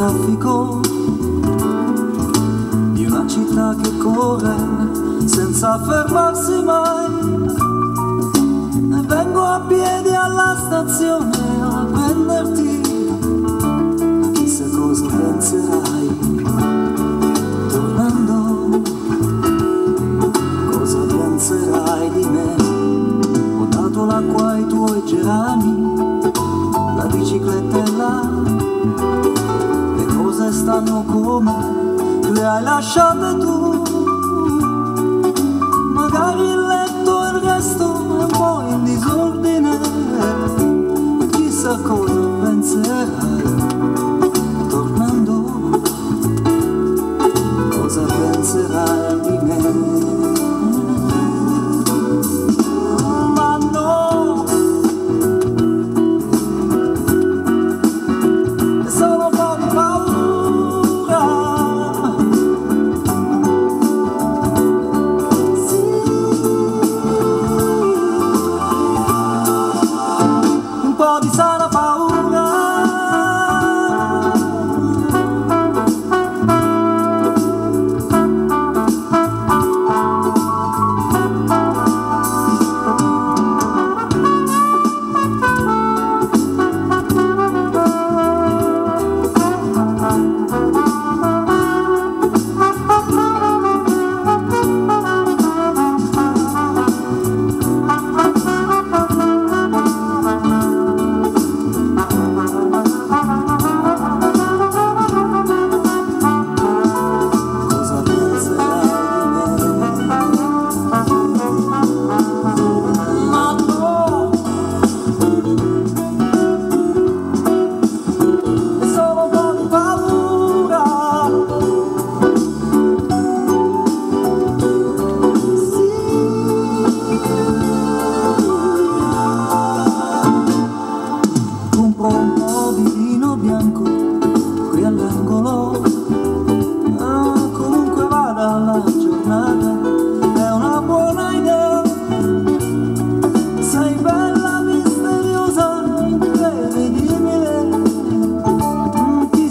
traffico di una città che corre senza fermarsi mai. E vengo a piedi alla stazione a prenderti, chissà cosa penserai. Tornando, cosa penserai di me? Ho dato l'acqua ai tuoi gerani, cose stanno come le hai lasciate tu. Magari il letto e il resto è un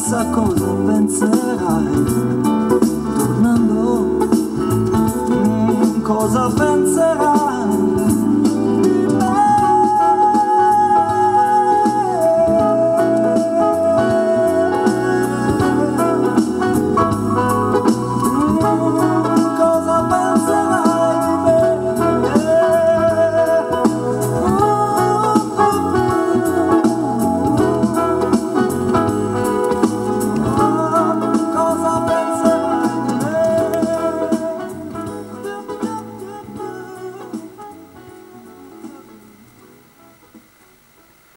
chissà cosa penserai tornando mm, cosa penserai?